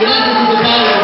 Graças do Paulo.